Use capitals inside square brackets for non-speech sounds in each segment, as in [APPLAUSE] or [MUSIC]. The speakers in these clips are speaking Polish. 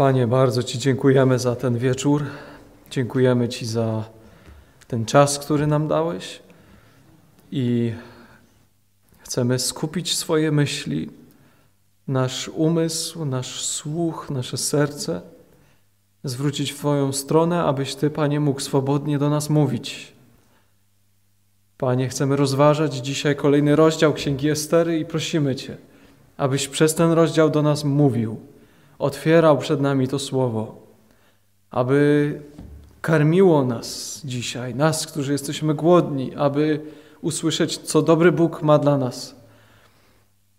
Panie, bardzo Ci dziękujemy za ten wieczór. Dziękujemy Ci za ten czas, który nam dałeś i chcemy skupić swoje myśli, nasz umysł, nasz słuch, nasze serce, zwrócić w Twoją stronę, abyś Ty, Panie, mógł swobodnie do nas mówić. Panie, chcemy rozważać dzisiaj kolejny rozdział Księgi Estery i prosimy Cię, abyś przez ten rozdział do nas mówił, otwierał przed nami to słowo, aby karmiło nas dzisiaj, nas, którzy jesteśmy głodni, aby usłyszeć, co dobry Bóg ma dla nas.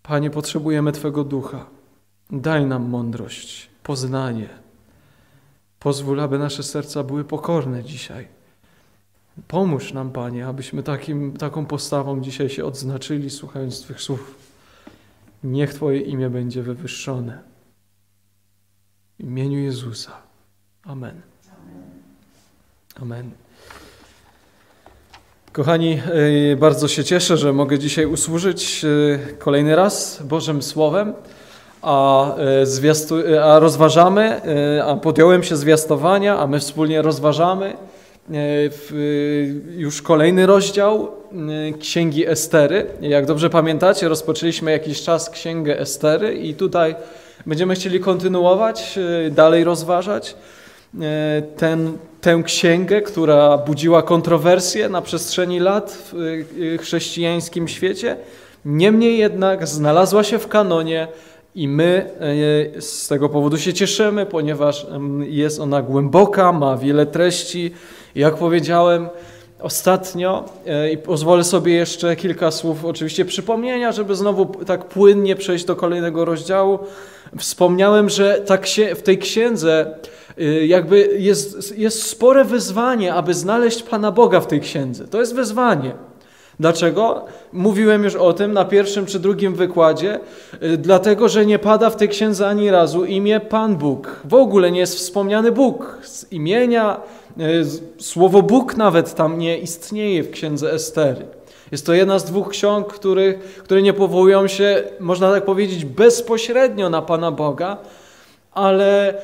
Panie, potrzebujemy Twego ducha. Daj nam mądrość, poznanie. Pozwól, aby nasze serca były pokorne dzisiaj. Pomóż nam, Panie, abyśmy takim, taką postawą dzisiaj się odznaczyli, słuchając Twych słów. Niech Twoje imię będzie wywyższone. W imieniu Jezusa. Amen. Amen. Kochani, e, bardzo się cieszę, że mogę dzisiaj usłużyć e, kolejny raz Bożym Słowem, a, e, a rozważamy, a podjąłem się zwiastowania, a my wspólnie rozważamy już kolejny rozdział Księgi Estery. Jak dobrze pamiętacie, rozpoczęliśmy jakiś czas Księgę Estery i tutaj będziemy chcieli kontynuować, dalej rozważać ten tę księgę, która budziła kontrowersje na przestrzeni lat w y, chrześcijańskim świecie. Niemniej jednak znalazła się w kanonie i my y, z tego powodu się cieszymy, ponieważ jest ona głęboka, ma wiele treści. Jak powiedziałem ostatnio, y, i pozwolę sobie jeszcze kilka słów oczywiście przypomnienia, żeby znowu tak płynnie przejść do kolejnego rozdziału. Wspomniałem, że tak się w tej księdze Y, jakby jest, jest spore wyzwanie, aby znaleźć Pana Boga w tej księdze. To jest wyzwanie. Dlaczego? Mówiłem już o tym na pierwszym czy drugim wykładzie. Y, dlatego, że nie pada w tej księdze ani razu imię Pan Bóg. W ogóle nie jest wspomniany Bóg. Z imienia, słowo Bóg nawet tam nie istnieje w księdze Estery. Jest to jedna z dwóch ksiąg, których, które nie powołują się, można tak powiedzieć, bezpośrednio na Pana Boga, ale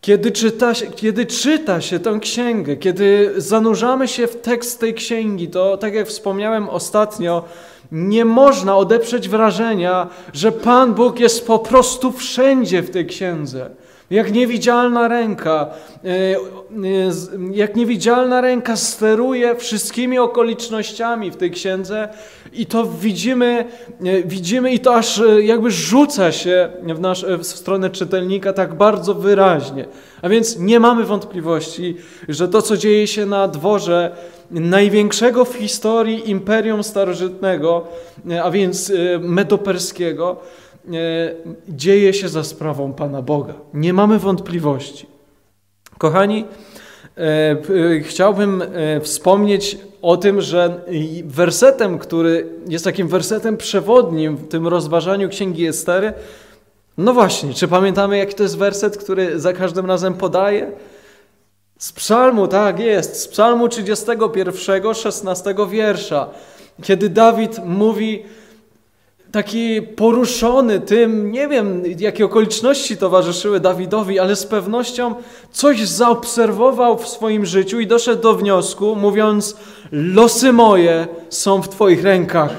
kiedy czyta, kiedy czyta się tę księgę, kiedy zanurzamy się w tekst tej księgi, to tak jak wspomniałem ostatnio, nie można odeprzeć wrażenia, że Pan Bóg jest po prostu wszędzie w tej księdze. Jak niewidzialna ręka, e, e, jak niewidzialna ręka steruje wszystkimi okolicznościami w tej księdze i to widzimy, e, widzimy i to aż jakby rzuca się w, nasz, w stronę czytelnika tak bardzo wyraźnie. A więc nie mamy wątpliwości, że to, co dzieje się na dworze największego w historii imperium starożytnego, a więc medoperskiego, dzieje się za sprawą Pana Boga. Nie mamy wątpliwości. Kochani, e, chciałbym e, wspomnieć o tym, że wersetem, który jest takim wersetem przewodnim w tym rozważaniu Księgi Estery, no właśnie, czy pamiętamy, jaki to jest werset, który za każdym razem podaje? Z psalmu, tak jest, z psalmu 31, 16 wiersza, kiedy Dawid mówi, taki poruszony tym, nie wiem jakie okoliczności towarzyszyły Dawidowi, ale z pewnością coś zaobserwował w swoim życiu i doszedł do wniosku, mówiąc: Losy moje są w Twoich rękach.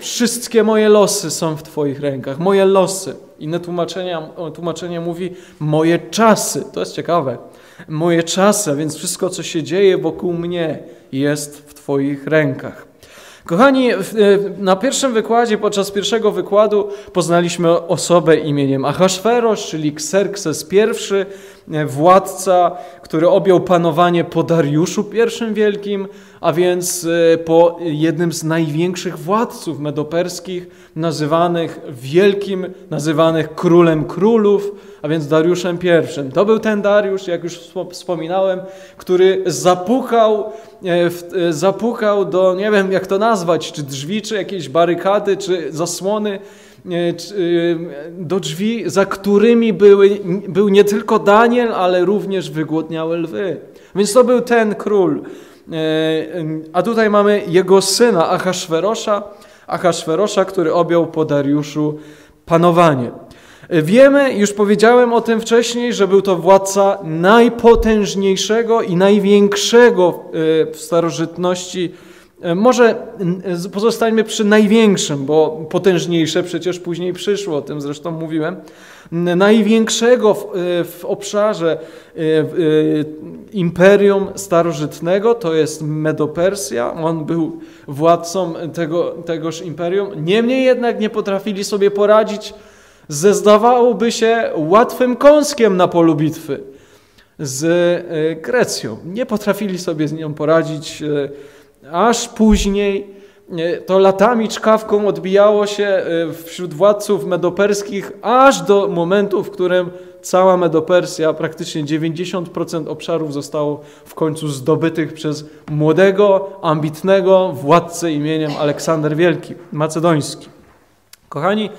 Wszystkie moje losy są w Twoich rękach. Moje losy. Inne tłumaczenie, tłumaczenie mówi moje czasy. To jest ciekawe. Moje czasy, więc wszystko, co się dzieje wokół mnie, jest w Twoich rękach. Kochani, na pierwszym wykładzie, podczas pierwszego wykładu poznaliśmy osobę imieniem Ahasferosz, czyli Xerxes I, e, władca, który objął panowanie po Dariuszu I Wielkim, a więc e, po jednym z największych władców medoperskich, nazywanych wielkim, nazywanych królem królów, a więc Dariuszem I. To był ten Dariusz, jak już wspominałem, który zapukał, e, e, zapukał do, nie wiem jak to nazwać, czy drzwi, czy jakieś barykady, czy zasłony, do drzwi, za którymi były, był nie tylko Daniel, ale również wygłodniałe lwy. Więc to był ten król. A tutaj mamy jego syna Achaszwerosza, Achaszwerosza, który objął po Dariuszu panowanie. Wiemy, już powiedziałem o tym wcześniej, że był to władca najpotężniejszego i największego w starożytności. Może pozostańmy przy największym, bo potężniejsze przecież później przyszło, o tym zresztą mówiłem. Największego w, w obszarze imperium starożytnego to jest Medopersja. On był władcą tego, tegoż imperium. Niemniej jednak nie potrafili sobie poradzić ze zdawałoby się łatwym kąskiem na polu bitwy z e, Grecją. Nie potrafili sobie z nią poradzić, e, aż później e, to latami czkawką odbijało się wśród władców medoperskich, aż do momentu, w którym cała Medopersja, praktycznie 90% obszarów zostało w końcu zdobytych przez młodego, ambitnego władcę imieniem Aleksander Wielki, macedoński. Kochani,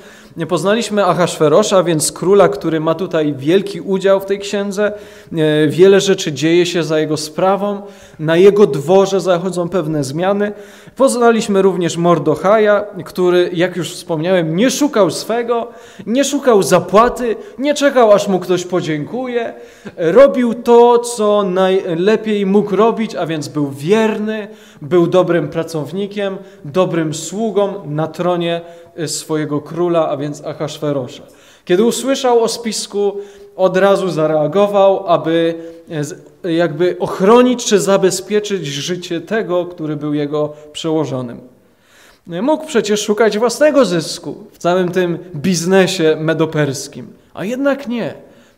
Poznaliśmy Ahasferosza, więc króla, który ma tutaj wielki udział w tej księdze. E, wiele rzeczy dzieje się za jego sprawą. Na jego dworze zachodzą pewne zmiany. Poznaliśmy również Mordochaja, który, jak już wspomniałem, nie szukał swego, nie szukał zapłaty, nie czekał, aż mu ktoś podziękuje. Robił to, co najlepiej mógł robić, a więc był wierny, był dobrym pracownikiem, dobrym sługą na tronie swojego króla, a więc Ahasferosza. Kiedy usłyszał o spisku, od razu zareagował, aby e, jakby ochronić czy zabezpieczyć życie tego, który był jego przełożonym. Mógł przecież szukać własnego zysku w całym tym biznesie medoperskim, a jednak nie.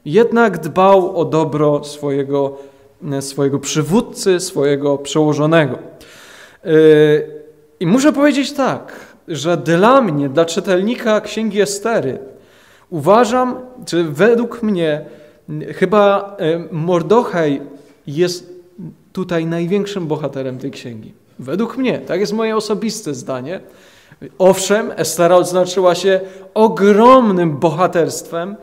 Jednak dbał o dobro swojego, e, swojego przywódcy, swojego przełożonego. E, I muszę powiedzieć tak, że dla mnie, dla czytelnika Księgi Estery, uważam, czy według mnie, chyba e, Mordochaj jest tutaj największym bohaterem tej księgi. Według mnie, tak jest moje osobiste zdanie. Owszem, Estera odznaczyła się ogromnym bohaterstwem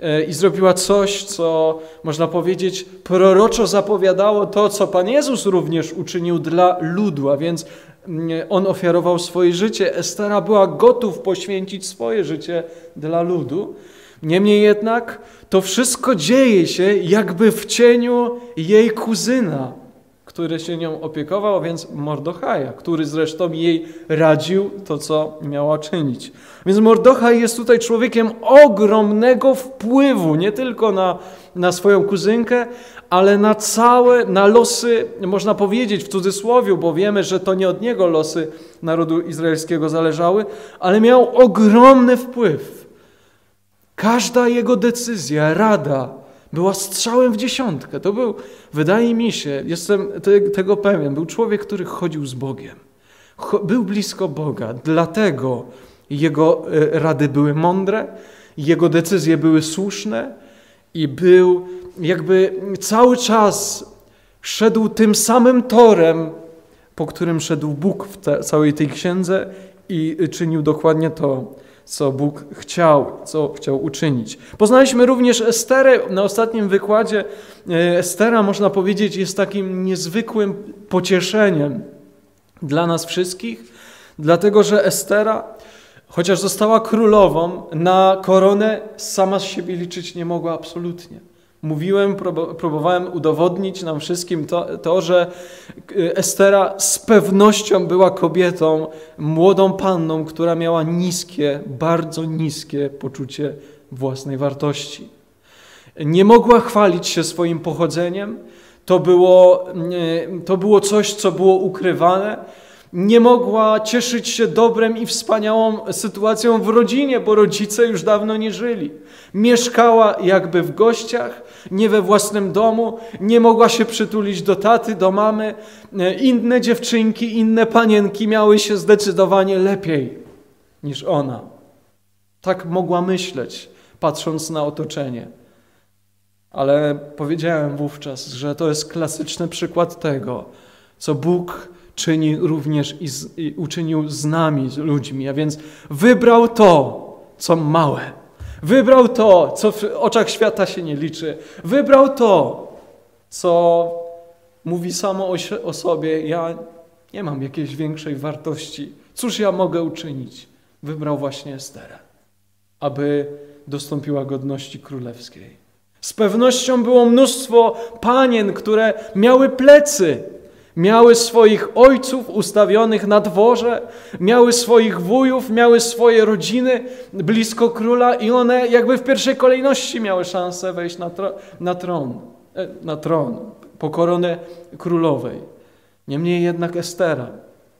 e, i zrobiła coś, co można powiedzieć proroczo zapowiadało to, co Pan Jezus również uczynił dla ludu, a więc on ofiarował swoje życie. Estera była gotów poświęcić swoje życie dla ludu. Niemniej jednak to wszystko dzieje się jakby w cieniu jej kuzyna, który się nią opiekował, a więc Mordochaja, który zresztą jej radził to, co miała czynić. Więc Mordochaj jest tutaj człowiekiem ogromnego wpływu, nie tylko na, na swoją kuzynkę, ale na całe, na losy, można powiedzieć w cudzysłowie, bo wiemy, że to nie od niego losy narodu izraelskiego zależały, ale miał ogromny wpływ. Każda jego decyzja, rada była strzałem w dziesiątkę. To był, wydaje mi się, jestem tego pewien, był człowiek, który chodził z Bogiem. Był blisko Boga, dlatego jego e, rady były mądre, jego decyzje były słuszne i był jakby cały czas szedł tym samym torem, po którym szedł Bóg w te, całej tej księdze i czynił dokładnie to, co Bóg chciał, co chciał uczynić. Poznaliśmy również Esterę na ostatnim wykładzie. E, Estera, można powiedzieć, jest takim niezwykłym pocieszeniem dla nas wszystkich, dlatego że Estera, chociaż została królową, na koronę sama z siebie liczyć nie mogła absolutnie. Mówiłem, próbowałem udowodnić nam wszystkim to, to, że y, Estera z pewnością była kobietą, młodą panną, która miała niskie, bardzo niskie poczucie własnej wartości. Nie mogła chwalić się swoim pochodzeniem. To było, y, to było coś, co było ukrywane nie mogła cieszyć się dobrem i wspaniałą sytuacją w rodzinie, bo rodzice już dawno nie żyli. Mieszkała jakby w gościach, nie we własnym domu, nie mogła się przytulić do taty, do mamy. Inne dziewczynki, inne panienki miały się zdecydowanie lepiej niż ona. Tak mogła myśleć, patrząc na otoczenie. Ale powiedziałem wówczas, że to jest klasyczny przykład tego, co Bóg czyni również i, z, i uczynił z nami, z ludźmi. A więc wybrał to, co małe. Wybrał to, co w oczach świata się nie liczy. Wybrał to, co mówi samo o, o sobie. Ja nie mam jakiejś większej wartości. Cóż ja mogę uczynić? Wybrał właśnie Esterę, aby dostąpiła godności królewskiej. Z pewnością było mnóstwo panien, które miały plecy, miały swoich ojców ustawionych na dworze, miały swoich wujów, miały swoje rodziny blisko króla i one jakby w pierwszej kolejności miały szansę wejść na, tro na tron, e, na tron, po koronę królowej. Niemniej jednak Estera,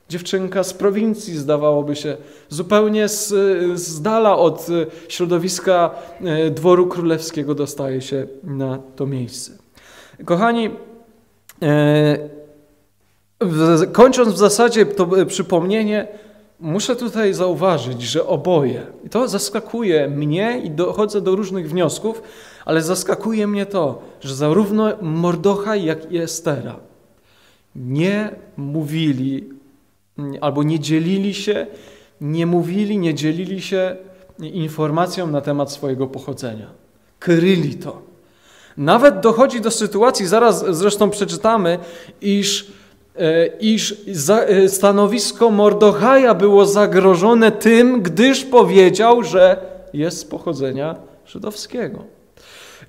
dziewczynka z prowincji, zdawałoby się, zupełnie z, z dala od środowiska e, dworu królewskiego, dostaje się na to miejsce. Kochani, e, kończąc w zasadzie to przypomnienie, muszę tutaj zauważyć, że oboje, i to zaskakuje mnie i dochodzę do różnych wniosków, ale zaskakuje mnie to, że zarówno Mordochaj, jak i Estera nie mówili albo nie dzielili się, nie mówili, nie dzielili się informacją na temat swojego pochodzenia. Kryli to. Nawet dochodzi do sytuacji, zaraz zresztą przeczytamy, iż, e, iż e, stanowisko Mordochaja było zagrożone tym, gdyż powiedział, że jest z pochodzenia żydowskiego.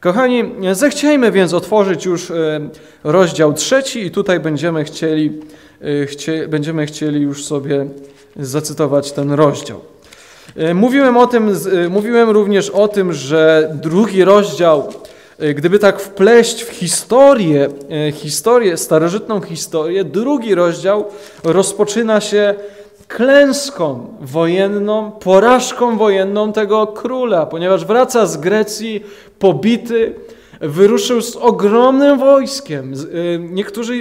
Kochani, zechciejmy więc otworzyć już e, rozdział trzeci i tutaj będziemy chcieli, e, chcie, będziemy chcieli już sobie zacytować ten rozdział. E, mówiłem o tym, mówiłem również o tym, że drugi rozdział, gdyby tak wpleść w historię, historię, starożytną historię, drugi rozdział rozpoczyna się klęską wojenną, porażką wojenną tego króla, ponieważ wraca z Grecji pobity, wyruszył z ogromnym wojskiem. Y, niektórzy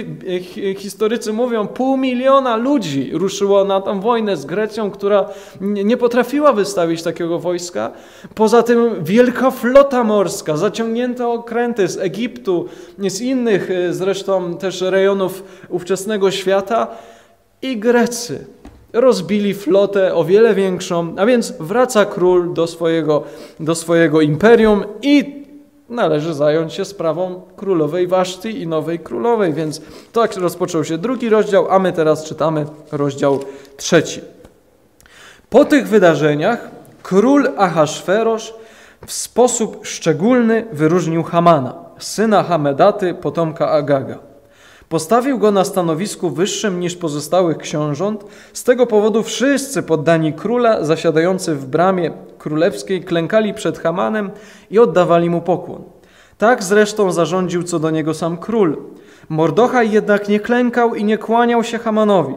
y, historycy mówią, pół miliona ludzi ruszyło na tą wojnę z Grecją, która nie potrafiła wystawić takiego wojska. Poza tym wielka flota morska, zaciągnięte okręty z Egiptu, z innych y, zresztą też rejonów ówczesnego świata i Grecy rozbili flotę o wiele większą, a więc wraca król do swojego, do swojego imperium i należy zająć się sprawą królowej Waszty i nowej królowej. Więc tak rozpoczął się drugi rozdział, a my teraz czytamy rozdział trzeci. Po tych wydarzeniach król Ahasferosz w sposób szczególny wyróżnił Hamana, syna Hamedaty, potomka Agaga. Postawił go na stanowisku wyższym niż pozostałych książąt. Z tego powodu wszyscy poddani króla zasiadający w bramie królewskiej klękali przed Hamanem i oddawali mu pokłon. Tak zresztą zarządził co do niego sam król. Mordochaj jednak nie klękał i nie kłaniał się Hamanowi.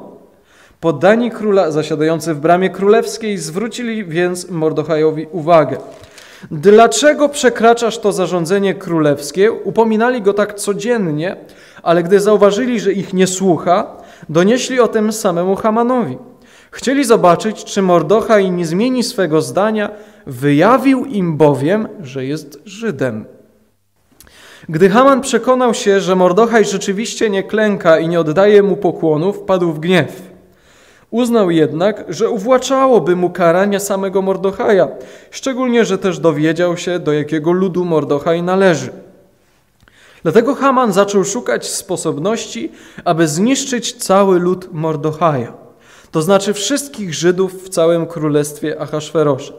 Poddani króla zasiadający w bramie królewskiej zwrócili więc Mordochajowi uwagę. Dlaczego przekraczasz to zarządzenie królewskie? Upominali go tak codziennie, ale gdy zauważyli, że ich nie słucha, donieśli o tym samemu Hamanowi. Chcieli zobaczyć, czy Mordochaj nie zmieni swego zdania, wyjawił im bowiem, że jest Żydem. Gdy Haman przekonał się, że Mordochaj rzeczywiście nie klęka i nie oddaje mu pokłonów, padł w gniew. Uznał jednak, że uwłaczałoby mu karania samego Mordochaja, szczególnie, że też dowiedział się, do jakiego ludu Mordochaj należy. Dlatego Haman zaczął szukać sposobności, aby zniszczyć cały lud Mordochaja, to znaczy wszystkich Żydów w całym królestwie Ahasferosza.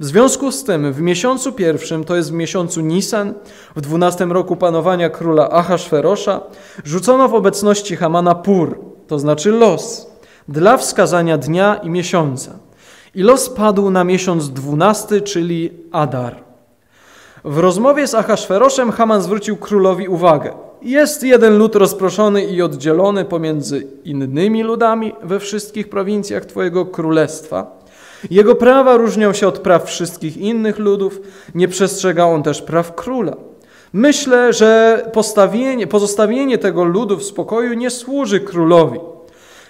W związku z tym w miesiącu pierwszym, to jest w miesiącu Nisan, w dwunastym roku panowania króla Ahasferosza, rzucono w obecności Hamana pur, to znaczy los, dla wskazania dnia i miesiąca. I los padł na miesiąc dwunasty, czyli Adar. W rozmowie z Ahasferoszem Haman zwrócił królowi uwagę. Jest jeden lud rozproszony i oddzielony pomiędzy innymi ludami we wszystkich prowincjach Twojego królestwa. Jego prawa różnią się od praw wszystkich innych ludów, nie przestrzega on też praw króla. Myślę, że pozostawienie tego ludu w spokoju nie służy królowi.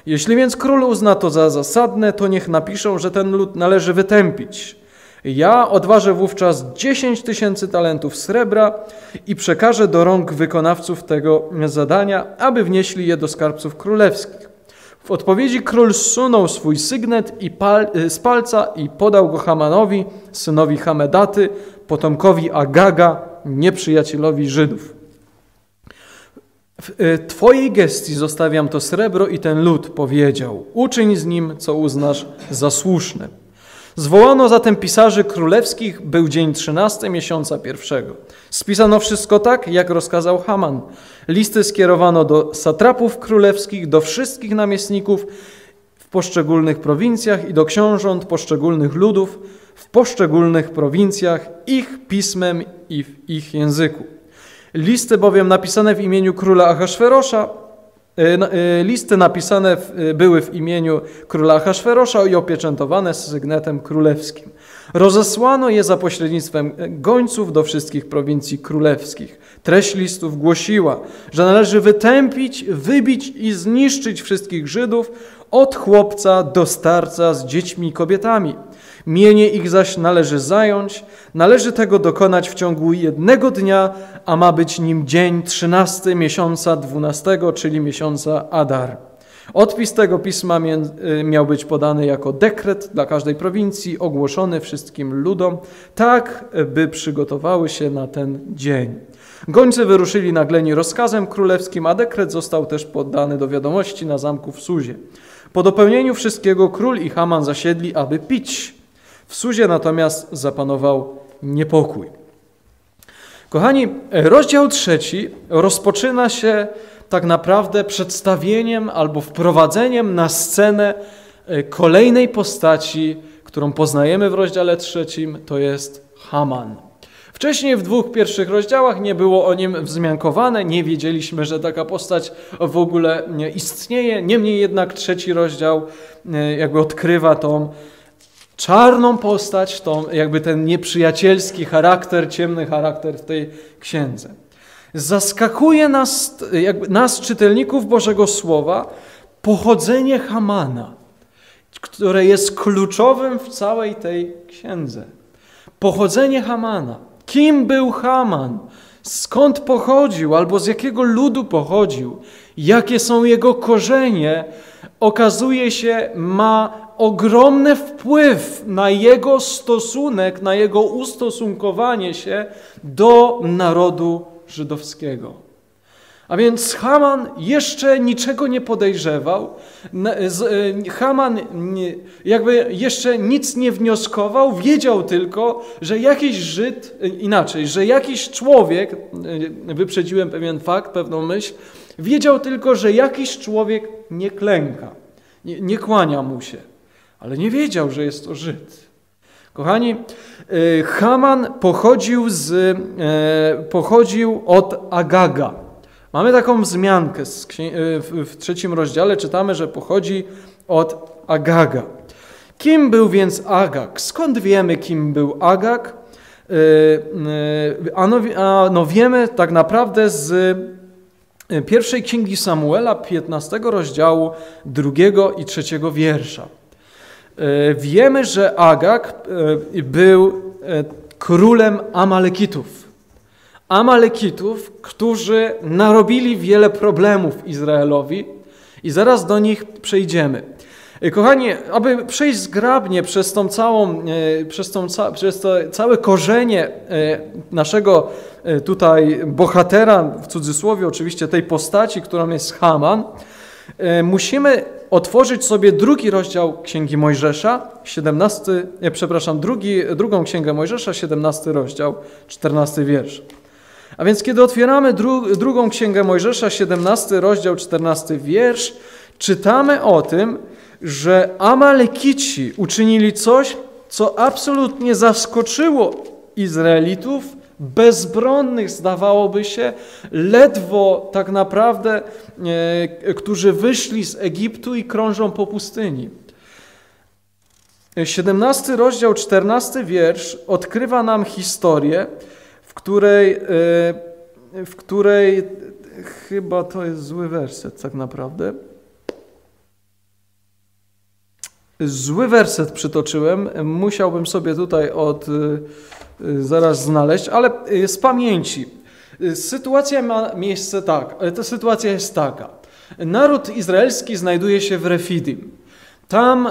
Jeśli więc król uzna to za zasadne, to niech napiszą, że ten lud należy wytępić. Ja odważę wówczas 10 tysięcy talentów srebra i przekażę do rąk wykonawców tego zadania, aby wnieśli je do skarbców królewskich. W odpowiedzi król zsunął swój sygnet i pal, y, z palca i podał go Hamanowi, synowi Hamedaty, potomkowi Agaga, nieprzyjacielowi Żydów. W y, Twojej gestii zostawiam to srebro i ten lud, powiedział. Uczyń z nim, co uznasz za słuszne. Zwołano zatem pisarzy królewskich, był dzień trzynasty miesiąca pierwszego. Spisano wszystko tak, jak rozkazał Haman. Listy skierowano do satrapów królewskich, do wszystkich namiestników w poszczególnych prowincjach i do książąt poszczególnych ludów w poszczególnych prowincjach, ich pismem i w ich języku. Listy bowiem napisane w imieniu króla Ahasferosza listy napisane e, były w imieniu króla Ahasferosza i opieczętowane z sygnetem królewskim. Rozesłano je za pośrednictwem gońców do wszystkich prowincji królewskich. Treść listów głosiła, że należy wytępić, wybić i zniszczyć wszystkich Żydów od chłopca do starca z dziećmi i kobietami. Mienie ich zaś należy zająć, należy tego dokonać w ciągu jednego dnia, a ma być nim dzień trzynasty miesiąca dwunastego, czyli miesiąca Adar. Odpis tego pisma y, miał być podany jako dekret dla każdej prowincji, ogłoszony wszystkim ludom, tak by przygotowały się na ten dzień. Gońcy wyruszyli nagleni rozkazem królewskim, a dekret został też poddany do wiadomości na zamku w Suzie. Po dopełnieniu wszystkiego król i Haman zasiedli, aby pić. W Suzie natomiast zapanował niepokój. Kochani, rozdział trzeci rozpoczyna się tak naprawdę przedstawieniem albo wprowadzeniem na scenę e, kolejnej postaci, którą poznajemy w rozdziale trzecim, to jest Haman. Wcześniej w dwóch pierwszych rozdziałach nie było o nim wzmiankowane, nie wiedzieliśmy, że taka postać w ogóle istnieje. Niemniej jednak trzeci rozdział e, jakby odkrywa tą czarną postać, tą, jakby ten nieprzyjacielski charakter, ciemny charakter w tej księdze. Zaskakuje nas, jakby nas czytelników Bożego Słowa, pochodzenie Hamana, które jest kluczowym w całej tej księdze. Pochodzenie Hamana. Kim był Haman? Skąd pochodził albo z jakiego ludu pochodził? Jakie są jego korzenie? Okazuje się, ma ogromny wpływ na jego stosunek, na jego ustosunkowanie się do narodu żydowskiego. A więc Haman jeszcze niczego nie podejrzewał, e, Haman jakby jeszcze nic nie wnioskował, wiedział tylko, że jakiś Żyd, e, inaczej, że jakiś człowiek, e, wyprzedziłem pewien fakt, pewną myśl, wiedział tylko, że jakiś człowiek nie klęka, nie, nie kłania mu się ale nie wiedział, że jest to Żyd. Kochani, y, Haman pochodził, z, y, pochodził od Agaga. Mamy taką wzmiankę y, w trzecim rozdziale, czytamy, że pochodzi od Agaga. Kim był więc Agag? Skąd wiemy, kim był Agag? No wiemy tak naprawdę z pierwszej księgi Samuela, 15 rozdziału, drugiego i trzeciego wiersza. E, wiemy, że Agag e, był e, królem Amalekitów. Amalekitów, którzy narobili wiele problemów Izraelowi i zaraz do nich przejdziemy. Kochani, aby przejść zgrabnie przez tą całą, przez, tą, przez to całe korzenie naszego tutaj bohatera, w cudzysłowie oczywiście tej postaci, którą jest Haman, musimy otworzyć sobie drugi rozdział Księgi Mojżesza, 17, nie, przepraszam, drugi, drugą Księgę Mojżesza, 17 rozdział, 14 wiersz. A więc kiedy otwieramy dru, drugą Księgę Mojżesza, 17 rozdział, 14 wiersz, czytamy o tym, że Amalekici uczynili coś, co absolutnie zaskoczyło Izraelitów, bezbronnych, zdawałoby się, ledwo tak naprawdę, e, którzy wyszli z Egiptu i krążą po pustyni. 17 rozdział, 14 wiersz odkrywa nam historię, w której, e, w której chyba to jest zły werset tak naprawdę. Zły werset przytoczyłem. Musiałbym sobie tutaj od Y, zaraz znaleźć, ale y, z pamięci. Y, sytuacja ma miejsce tak, ta sytuacja jest taka. Naród izraelski znajduje się w Refidim. Tam,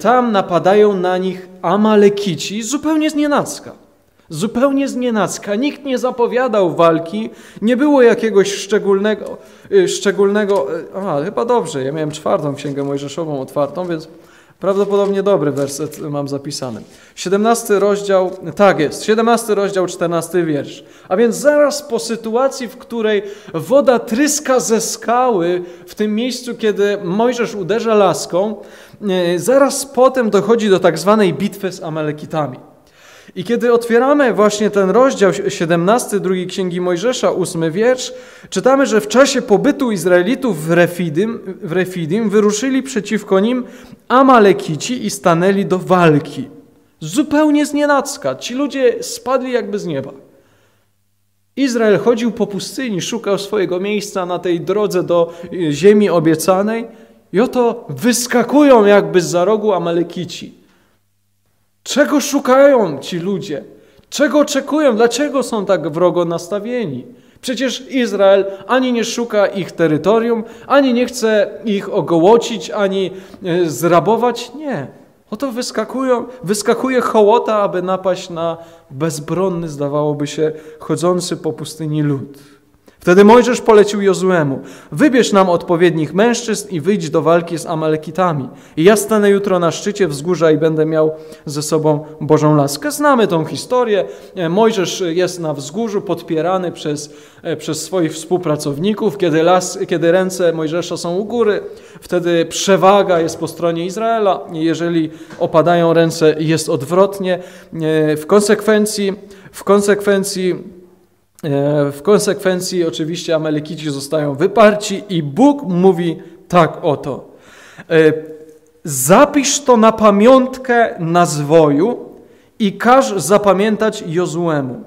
tam napadają na nich Amalekici zupełnie znienacka. Zupełnie znienacka. Nikt nie zapowiadał walki, nie było jakiegoś szczególnego, szczególnego... A, chyba dobrze, ja miałem czwartą księgę mojżeszową otwartą, więc Prawdopodobnie dobry werset mam zapisany. 17 rozdział, tak jest, 17 rozdział, 14 wiersz. A więc zaraz po sytuacji, w której woda tryska ze skały, w tym miejscu, kiedy Mojżesz uderza laską, e, zaraz potem dochodzi do tak zwanej bitwy z Amalekitami. I kiedy otwieramy właśnie ten rozdział 17 drugiej Księgi Mojżesza, ósmy wiersz, czytamy, że w czasie pobytu Izraelitów w Refidim, w Refidim wyruszyli przeciwko nim Amalekici i stanęli do walki. Zupełnie znienacka. Ci ludzie spadli jakby z nieba. Izrael chodził po pustyni, szukał swojego miejsca na tej drodze do ziemi obiecanej i oto wyskakują jakby z za rogu Amalekici. Czego szukają ci ludzie? Czego oczekują? Dlaczego są tak wrogo nastawieni? Przecież Izrael ani nie szuka ich terytorium, ani nie chce ich ogołocić, ani e, zrabować. Nie. Oto wyskakują, wyskakuje hołota, aby napaść na bezbronny, zdawałoby się, chodzący po pustyni lud. Wtedy Mojżesz polecił Jozuemu: Wybierz nam odpowiednich mężczyzn i wyjdź do walki z Amalekitami. I ja stanę jutro na szczycie wzgórza i będę miał ze sobą Bożą laskę. Znamy tą historię. Mojżesz jest na wzgórzu podpierany przez, e, przez swoich współpracowników. Kiedy, las, kiedy ręce Mojżesza są u góry, wtedy przewaga jest po stronie Izraela. Jeżeli opadają ręce, jest odwrotnie. E, w konsekwencji, w konsekwencji E, w konsekwencji oczywiście Amalekici zostają wyparci i Bóg mówi tak oto. E, zapisz to na pamiątkę na zwoju i każ zapamiętać Jozuemu,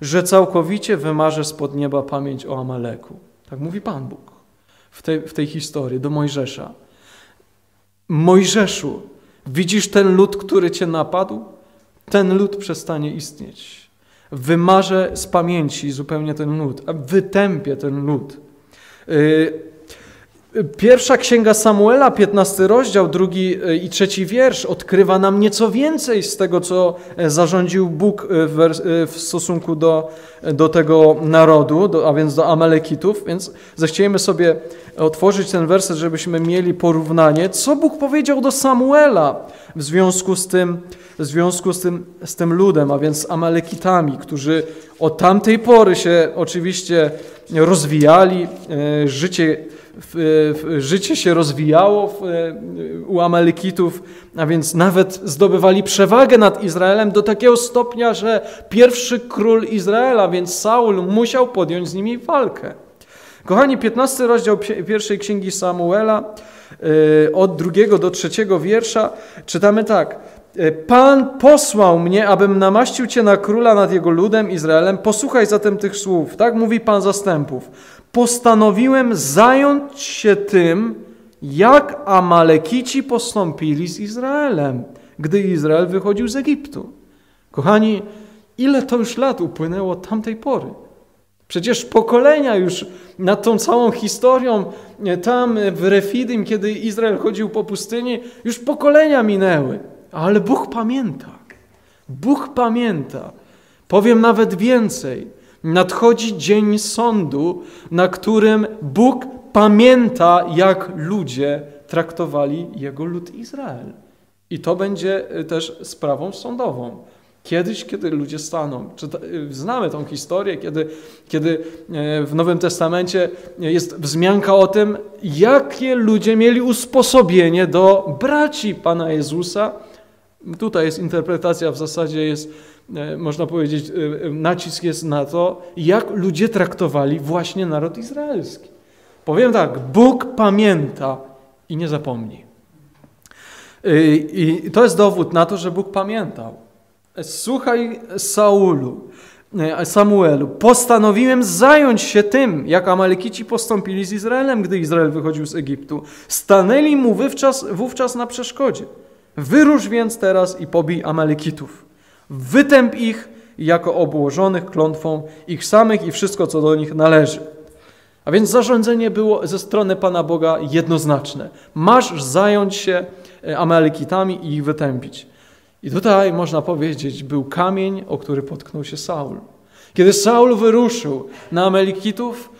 że całkowicie wymarzę spod nieba pamięć o Amaleku. Tak mówi Pan Bóg w tej, w tej historii do Mojżesza. Mojżeszu, widzisz ten lud, który cię napadł? Ten lud przestanie istnieć wymarzę z pamięci zupełnie ten lud, wytępię ten lud. Y, pierwsza księga Samuela, 15 rozdział, drugi y, i trzeci wiersz odkrywa nam nieco więcej z tego, co e, zarządził Bóg y, w, stosunku do, do tego narodu, do, a więc do Amalekitów. Więc zechciejmy sobie otworzyć ten werset, żebyśmy mieli porównanie, co Bóg powiedział do Samuela w związku z tym, w związku z tym, z tym ludem, a więc z Amalekitami, którzy od tamtej pory się oczywiście rozwijali, e, życie, życie się rozwijało u Amalekitów, a więc nawet zdobywali przewagę nad Izraelem do takiego stopnia, że pierwszy król Izraela, więc Saul, musiał podjąć z nimi walkę. Kochani, 15 rozdział pierwszej księgi Samuela, e, od drugiego do trzeciego wiersza, czytamy tak. E, Pan posłał mnie, abym namaścił Cię na króla nad jego ludem Izraelem. Posłuchaj zatem tych słów. Tak mówi Pan zastępów. Postanowiłem zająć się tym, jak Amalekici postąpili z Izraelem, gdy Izrael wychodził z Egiptu. Kochani, ile to już lat upłynęło od tamtej pory? Przecież pokolenia już nad tą całą historią e, tam w Refidim, kiedy Izrael chodził po pustyni, już pokolenia minęły. Ale Bóg pamięta. Bóg pamięta. Powiem nawet więcej. Nadchodzi dzień sądu, na którym Bóg pamięta, jak ludzie traktowali jego lud Izrael. I to będzie e, też sprawą sądową. Kiedyś, kiedy ludzie staną. E, znamy tą historię, kiedy, kiedy e, w Nowym Testamencie jest wzmianka o tym, jakie ludzie mieli usposobienie do braci Pana Jezusa, Tutaj jest interpretacja, w zasadzie jest, można powiedzieć, e, e, nacisk jest na to, jak ludzie traktowali właśnie naród izraelski. Powiem tak, Bóg pamięta i nie zapomni. I to jest dowód na to, że Bóg pamiętał. Słuchaj Saulu, Samuelu, postanowiłem zająć się tym, jak Amalekici postąpili z Izraelem, gdy Izrael wychodził z Egiptu. Stanęli mu wówczas, wówczas na przeszkodzie. Wyrusz więc teraz i pobij Amalekitów. Wytęp ich jako obłożonych klątwą ich samych i wszystko, co do nich należy. A więc zarządzenie było ze strony Pana Boga jednoznaczne. Masz zająć się e, Amalekitami i ich wytępić. I tutaj można powiedzieć, był kamień, o który potknął się Saul. Kiedy Saul wyruszył na Amalekitów,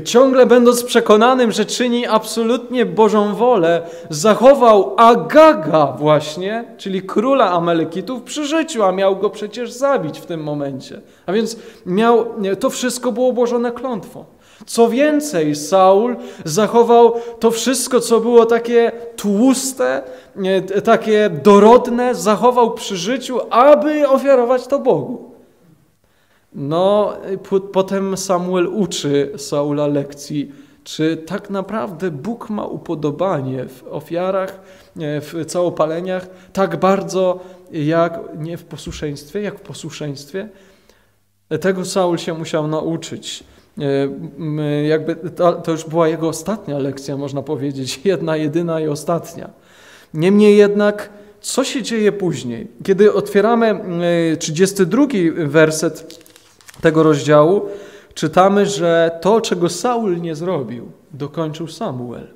ciągle będąc przekonanym, że czyni absolutnie Bożą wolę, zachował Agaga właśnie, czyli króla Amalekitów przy życiu, a miał go przecież zabić w tym momencie. A więc miał, to wszystko było obłożone klątwą. Co więcej, Saul zachował to wszystko, co było takie tłuste, takie dorodne, zachował przy życiu, aby ofiarować to Bogu. No, potem Samuel uczy Saula lekcji, czy tak naprawdę Bóg ma upodobanie w ofiarach, w całopaleniach tak bardzo jak nie w posłuszeństwie, jak w posłuszeństwie. Tego Saul się musiał nauczyć. E, jakby to, to już była jego ostatnia lekcja, można powiedzieć, [LAUGHS] jedna, jedyna i ostatnia. Niemniej jednak, co się dzieje później? Kiedy otwieramy 32 e, werset tego rozdziału, czytamy, że to, czego Saul nie zrobił, dokończył Samuel.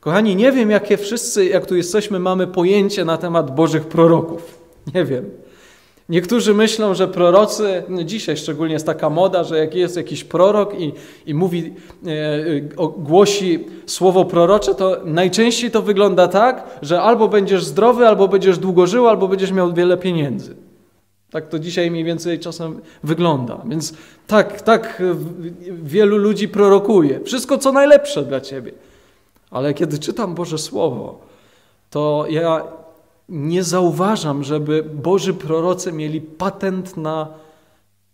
Kochani, nie wiem, jakie wszyscy, jak tu jesteśmy, mamy pojęcie na temat Bożych proroków. Nie wiem. Niektórzy myślą, że prorocy, no dzisiaj szczególnie jest taka moda, że jak jest jakiś prorok i, i mówi, e, e głosi słowo prorocze, to najczęściej to wygląda tak, że albo będziesz zdrowy, albo będziesz długo żył, albo będziesz miał wiele pieniędzy. Tak to dzisiaj mniej więcej czasem wygląda. Więc tak, tak wielu ludzi prorokuje. Wszystko co najlepsze dla ciebie. Ale kiedy czytam Boże Słowo, to ja nie zauważam, żeby Boży prorocy mieli patent na,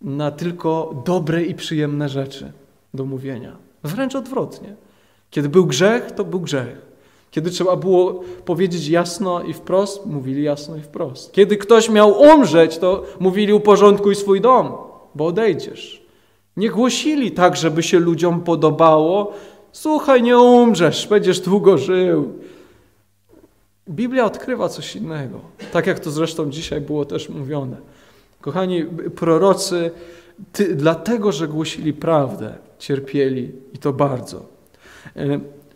na tylko dobre i przyjemne rzeczy do mówienia. Wręcz odwrotnie. Kiedy był grzech, to był grzech. Kiedy trzeba było powiedzieć jasno i wprost, mówili jasno i wprost. Kiedy ktoś miał umrzeć, to mówili uporządkuj swój dom, bo odejdziesz. Nie głosili tak, żeby się ludziom podobało. Słuchaj, nie umrzesz, będziesz długo żył. Biblia odkrywa coś innego. Tak jak to zresztą dzisiaj było też mówione. Kochani, prorocy, ty, dlatego, że głosili prawdę, cierpieli i to bardzo.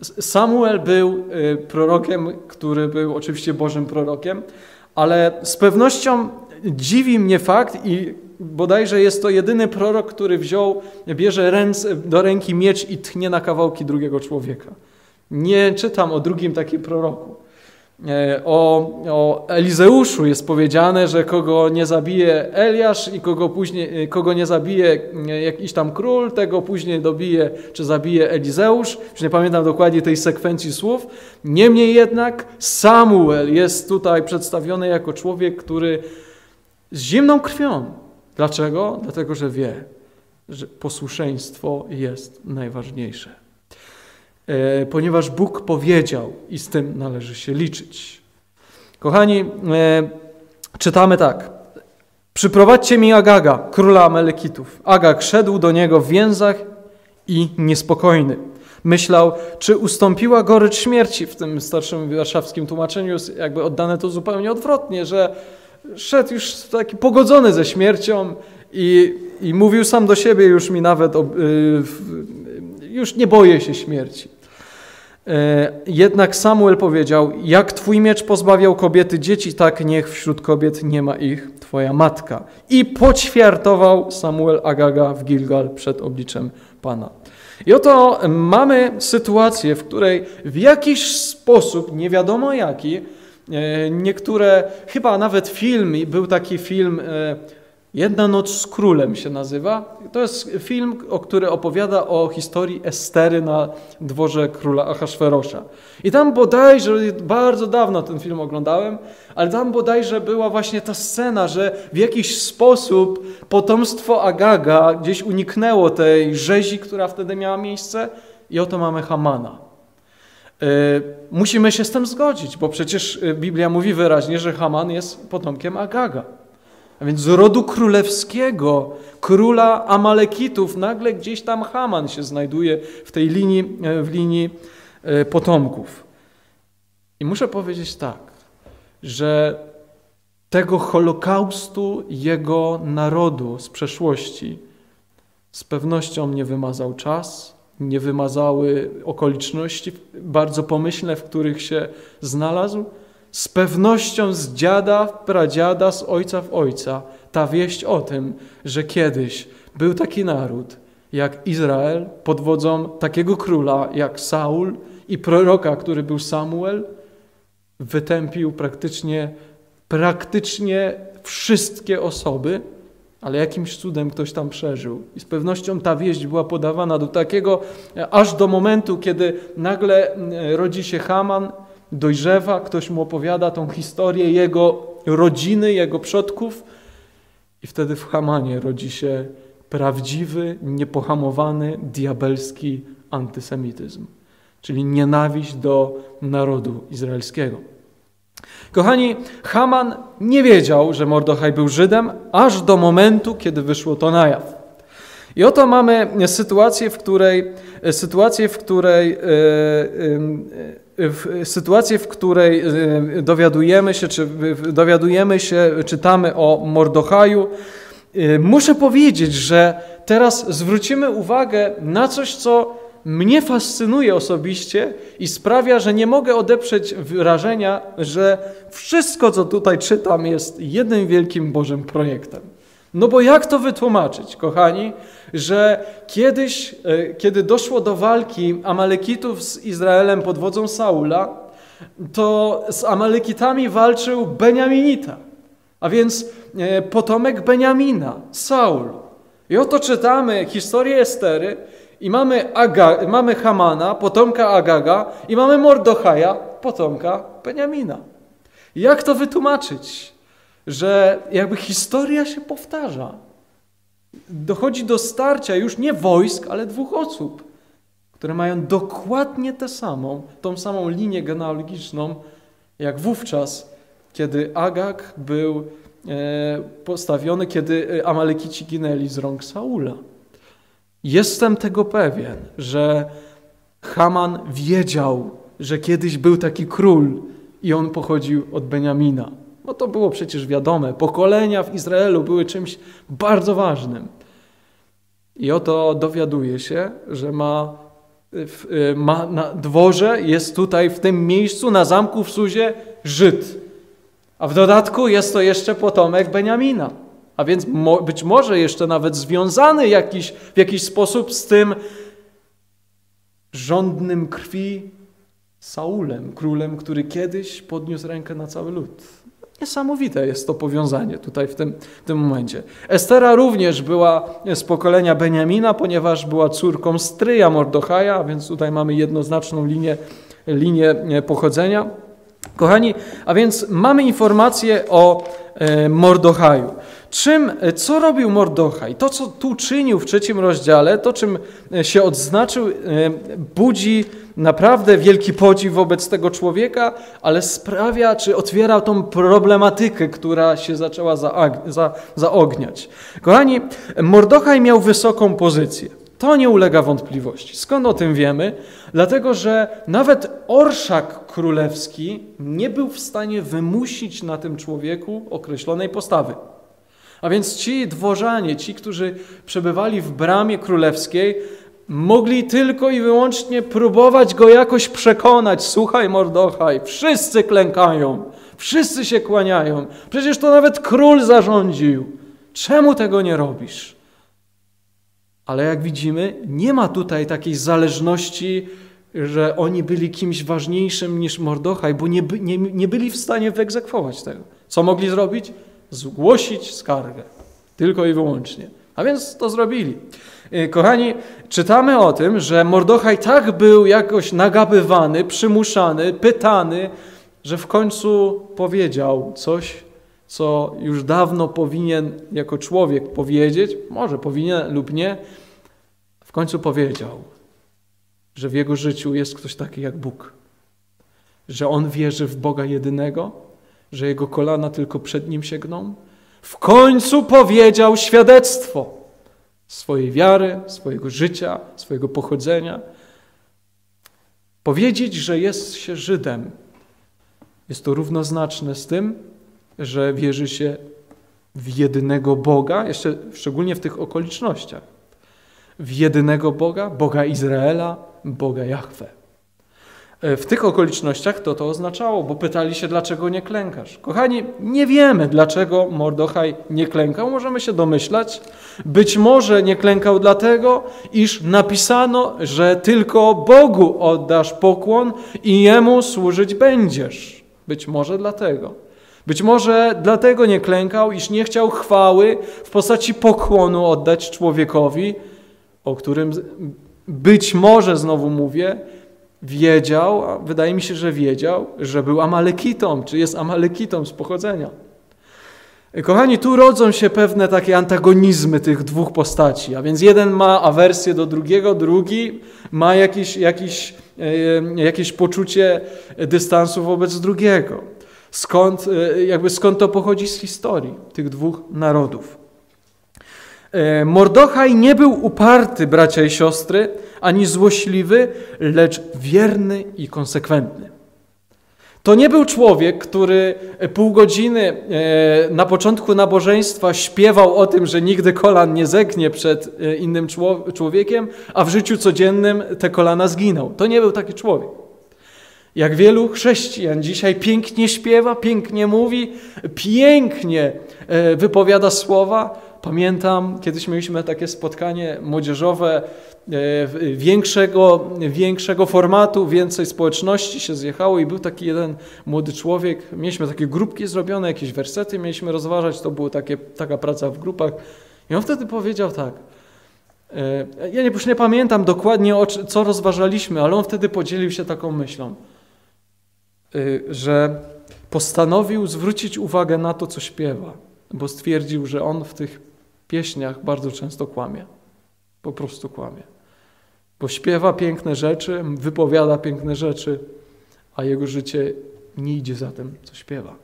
Samuel był y, prorokiem, który był oczywiście Bożym prorokiem, ale z pewnością dziwi mnie fakt i bodajże jest to jedyny prorok, który wziął, bierze ręce, do ręki miecz i tchnie na kawałki drugiego człowieka. Nie czytam o drugim takim proroku. E, o, o Elizeuszu jest powiedziane, że kogo nie zabije Eliasz i kogo, później, e, kogo nie zabije e, jakiś tam król, tego później dobije czy zabije Elizeusz. Już nie pamiętam dokładnie tej sekwencji słów. Niemniej jednak Samuel jest tutaj przedstawiony jako człowiek, który z zimną krwią. Dlaczego? Dlatego, że wie, że posłuszeństwo jest najważniejsze. E, ponieważ Bóg powiedział i z tym należy się liczyć. Kochani, e, czytamy tak. Przyprowadźcie mi Agaga, króla Amalekitów. Agag szedł do niego w więzach i niespokojny. Myślał, czy ustąpiła gorycz śmierci. W tym starszym warszawskim tłumaczeniu jest jakby oddane to zupełnie odwrotnie, że szedł już taki pogodzony ze śmiercią i, i mówił sam do siebie, już mi nawet, y, już nie boję się śmierci. E, jednak Samuel powiedział: Jak twój miecz pozbawiał kobiety dzieci, tak niech wśród kobiet nie ma ich twoja matka. I poćwiartował Samuel Agaga w Gilgal przed obliczem Pana. I oto mamy sytuację, w której w jakiś sposób, nie wiadomo jaki, e, niektóre, chyba nawet film, był taki film e, Jedna noc z królem się nazywa. To jest film, o który opowiada o historii Estery na dworze króla Ahasferosza. I tam bodajże, bardzo dawno ten film oglądałem, ale tam bodajże była właśnie ta scena, że w jakiś sposób potomstwo Agaga gdzieś uniknęło tej rzezi, która wtedy miała miejsce i oto mamy Hamana. E, musimy się z tym zgodzić, bo przecież Biblia mówi wyraźnie, że Haman jest potomkiem Agaga. A więc z rodu królewskiego, króla Amalekitów, nagle gdzieś tam Haman się znajduje w tej linii, e, w linii e, potomków. I muszę powiedzieć tak, że tego holokaustu jego narodu z przeszłości z pewnością nie wymazał czas, nie wymazały okoliczności bardzo pomyślne, w których się znalazł, z pewnością z dziada w pradziada, z ojca w ojca, ta wieść o tym, że kiedyś był taki naród, jak Izrael pod wodzą takiego króla jak Saul i proroka, który był Samuel, wytępił praktycznie, praktycznie wszystkie osoby, ale jakimś cudem ktoś tam przeżył. I z pewnością ta wieść była podawana do takiego, aż do momentu, kiedy nagle mm, rodzi się Haman, dojrzewa, ktoś mu opowiada tą historię jego rodziny, jego przodków, i wtedy w Hamanie rodzi się prawdziwy, niepohamowany, diabelski antysemityzm, czyli nienawiść do narodu izraelskiego. Kochani, Haman nie wiedział, że Mordochaj był Żydem, aż do momentu, kiedy wyszło to na jaw. I oto mamy sytuację, w której, sytuację, w której, e, w, sytuację, w której e, dowiadujemy się, czy dowiadujemy się, czytamy o Mordochaju. E, muszę powiedzieć, że teraz zwrócimy uwagę na coś, co mnie fascynuje osobiście i sprawia, że nie mogę odeprzeć wrażenia, że wszystko, co tutaj czytam, jest jednym wielkim Bożym projektem. No bo jak to wytłumaczyć, kochani, że kiedyś, e, kiedy doszło do walki Amalekitów z Izraelem pod wodzą Saula, to z Amalekitami walczył Beniaminita, a więc e, potomek Beniamina, Saul. I oto czytamy historię Estery, i mamy, Aga, mamy Hamana, potomka Agaga, i mamy Mordochaja, potomka Beniamina. Jak to wytłumaczyć? Że jakby historia się powtarza. Dochodzi do starcia już nie wojsk, ale dwóch osób, które mają dokładnie tę samą, tą samą linię genealogiczną, jak wówczas, kiedy Agag był e, postawiony, kiedy Amalekici ginęli z rąk Saula. Jestem tego pewien, że Haman wiedział, że kiedyś był taki król i on pochodził od Beniamina. No to było przecież wiadome. Pokolenia w Izraelu były czymś bardzo ważnym. I oto dowiaduje się, że ma, ma na dworze, jest tutaj w tym miejscu na zamku w Suzie Żyd. A w dodatku jest to jeszcze potomek Beniamina a więc mo być może jeszcze nawet związany jakiś, w jakiś sposób z tym żądnym krwi Saulem, królem, który kiedyś podniósł rękę na cały lud. Niesamowite jest to powiązanie tutaj w tym, w tym momencie. Estera również była z pokolenia Beniamina, ponieważ była córką stryja Mordochaja, więc tutaj mamy jednoznaczną linię, linię pochodzenia. Kochani, a więc mamy informację o e, Mordochaju. Czym, co robił Mordochaj? To, co tu czynił w trzecim rozdziale, to czym się odznaczył, e, budzi naprawdę wielki podziw wobec tego człowieka, ale sprawia, czy otwiera tą problematykę, która się zaczęła zaogniać. Kochani, Mordochaj miał wysoką pozycję. To nie ulega wątpliwości. Skąd o tym wiemy? Dlatego, że nawet orszak królewski nie był w stanie wymusić na tym człowieku określonej postawy. A więc ci dworzanie, ci, którzy przebywali w bramie królewskiej, mogli tylko i wyłącznie próbować go jakoś przekonać. Słuchaj, Mordochaj, wszyscy klękają, wszyscy się kłaniają. Przecież to nawet król zarządził. Czemu tego nie robisz? Ale jak widzimy, nie ma tutaj takiej zależności, że oni byli kimś ważniejszym niż Mordochaj, bo nie, nie, nie byli w stanie wyegzekwować tego. Co mogli zrobić? Zgłosić skargę. Tylko i wyłącznie. A więc to zrobili. Y, kochani, czytamy o tym, że Mordochaj tak był jakoś nagabywany, przymuszany, pytany, że w końcu powiedział coś, co już dawno powinien jako człowiek powiedzieć, może powinien lub nie, w końcu powiedział, że w jego życiu jest ktoś taki jak Bóg, że on wierzy w Boga jedynego, że jego kolana tylko przed nim się gną? W końcu powiedział świadectwo swojej wiary, swojego życia, swojego pochodzenia. Powiedzieć, że jest się Żydem, jest to równoznaczne z tym, że wierzy się w jedynego Boga, jeszcze szczególnie w tych okolicznościach. W jedynego Boga, Boga Izraela, Boga Jahwe. E, w tych okolicznościach to to oznaczało, bo pytali się, dlaczego nie klękasz. Kochani, nie wiemy, dlaczego Mordochaj nie klękał. Możemy się domyślać. Być może nie klękał dlatego, iż napisano, że tylko Bogu oddasz pokłon i Jemu służyć będziesz. Być może dlatego. Być może dlatego nie klękał, iż nie chciał chwały w postaci pokłonu oddać człowiekowi, o którym być może, znowu mówię, wiedział, a wydaje mi się, że wiedział, że był Amalekitą, czy jest Amalekitą z pochodzenia. Kochani, tu rodzą się pewne takie antagonizmy tych dwóch postaci, a więc jeden ma awersję do drugiego, drugi ma jakieś, jakieś, e, jakieś poczucie dystansu wobec drugiego. Skąd, e, jakby skąd to pochodzi z historii tych dwóch narodów? E, Mordochaj nie był uparty, bracia i siostry, ani złośliwy, lecz wierny i konsekwentny. To nie był człowiek, który pół godziny e, na początku nabożeństwa śpiewał o tym, że nigdy kolan nie zegnie przed e, innym człowiekiem, a w życiu codziennym te kolana zginął. To nie był taki człowiek. Jak wielu chrześcijan dzisiaj pięknie śpiewa, pięknie mówi, pięknie wypowiada słowa, Pamiętam, kiedyś mieliśmy takie spotkanie młodzieżowe e, większego, większego formatu, więcej społeczności się zjechało i był taki jeden młody człowiek. Mieliśmy takie grupki zrobione, jakieś wersety mieliśmy rozważać, to była taka praca w grupach. I on wtedy powiedział tak, e, ja już nie pamiętam dokładnie, co rozważaliśmy, ale on wtedy podzielił się taką myślą, e, że postanowił zwrócić uwagę na to, co śpiewa, bo stwierdził, że on w tych pieśniach bardzo często kłamie. Po prostu kłamie. Bo śpiewa piękne rzeczy, wypowiada piękne rzeczy, a jego życie nie idzie za tym, co śpiewa.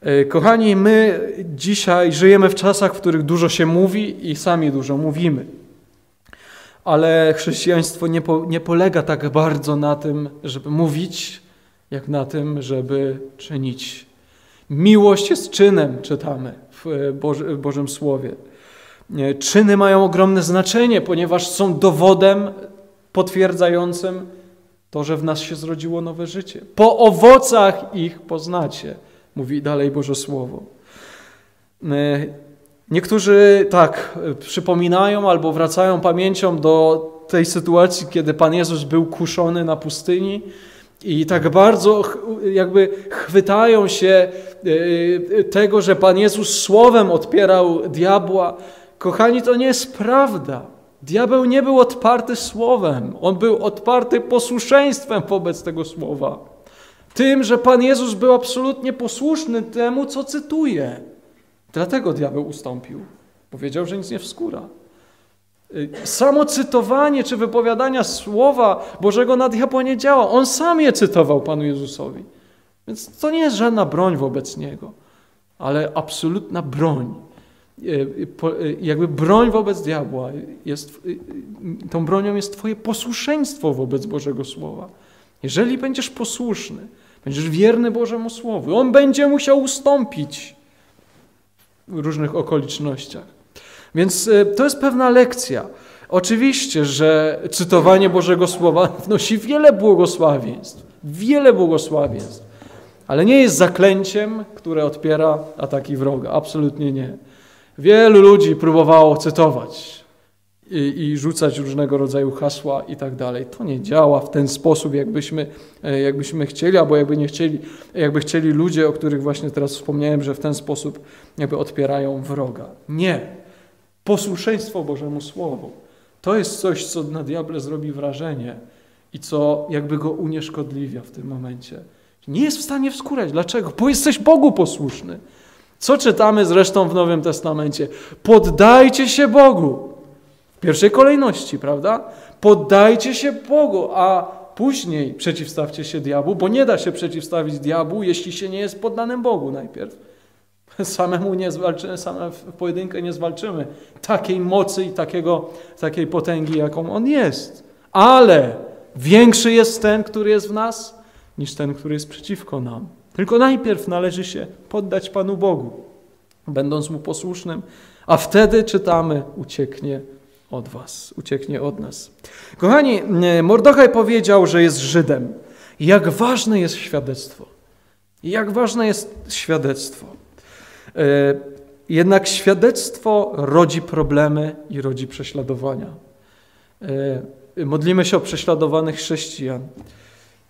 E, kochani, my dzisiaj żyjemy w czasach, w których dużo się mówi i sami dużo mówimy. Ale chrześcijaństwo nie, po, nie polega tak bardzo na tym, żeby mówić, jak na tym, żeby czynić. Miłość jest czynem, czytamy w, Boży, w Bożym Słowie. Czyny mają ogromne znaczenie, ponieważ są dowodem potwierdzającym to, że w nas się zrodziło nowe życie. Po owocach ich poznacie, mówi dalej Boże Słowo. Niektórzy tak przypominają albo wracają pamięcią do tej sytuacji, kiedy Pan Jezus był kuszony na pustyni i tak bardzo jakby chwytają się e, tego, że Pan Jezus słowem odpierał diabła. Kochani, to nie jest prawda. Diabeł nie był odparty słowem, on był odparty posłuszeństwem wobec tego słowa. Tym, że Pan Jezus był absolutnie posłuszny temu, co cytuje. Dlatego diabeł ustąpił. Powiedział, że nic nie wskóra. Y, samo cytowanie czy wypowiadania słowa Bożego na diabła nie działa. On sam je cytował Panu Jezusowi. Więc to nie jest żadna broń wobec Niego, ale absolutna broń. Y, y, jakby broń wobec diabła jest, tą bronią jest Twoje posłuszeństwo wobec Bożego Słowa. Jeżeli będziesz posłuszny, będziesz wierny Bożemu Słowu, On będzie musiał ustąpić w różnych okolicznościach. Więc y, to jest pewna lekcja. Oczywiście, że cytowanie Bożego Słowa [LAUGHS] wnosi wiele błogosławieństw, wiele błogosławieństw, ale nie jest zaklęciem, które odpiera ataki wroga. Absolutnie nie. Wielu ludzi próbowało cytować i, i rzucać różnego rodzaju hasła i tak dalej. To nie działa w ten sposób, jakbyśmy, e, jakbyśmy chcieli, albo jakby nie chcieli, jakby chcieli ludzie, o których właśnie teraz wspomniałem, że w ten sposób jakby odpierają wroga. Nie. Posłuszeństwo Bożemu Słowu. To jest coś, co na diable zrobi wrażenie i co jakby go unieszkodliwia w tym momencie. Nie jest w stanie wskórać. Dlaczego? Bo jesteś Bogu posłuszny. Co czytamy zresztą w Nowym Testamencie? Poddajcie się Bogu. W pierwszej kolejności, prawda? Poddajcie się Bogu, a później przeciwstawcie się diabłu, bo nie da się przeciwstawić diabłu, jeśli się nie jest poddanym Bogu najpierw. [LAUGHS] Samemu nie zwalczymy, same w pojedynkę nie zwalczymy takiej mocy i takiego, takiej potęgi, jaką On jest. Ale większy jest ten, który jest w nas, niż ten, który jest przeciwko nam. Tylko najpierw należy się poddać Panu Bogu, będąc Mu posłusznym, a wtedy czytamy, ucieknie od was, ucieknie od nas. Kochani, Mordochaj powiedział, że jest Żydem. Jak ważne jest świadectwo. Jak ważne jest świadectwo. E, jednak świadectwo rodzi problemy i rodzi prześladowania. E, modlimy się o prześladowanych chrześcijan.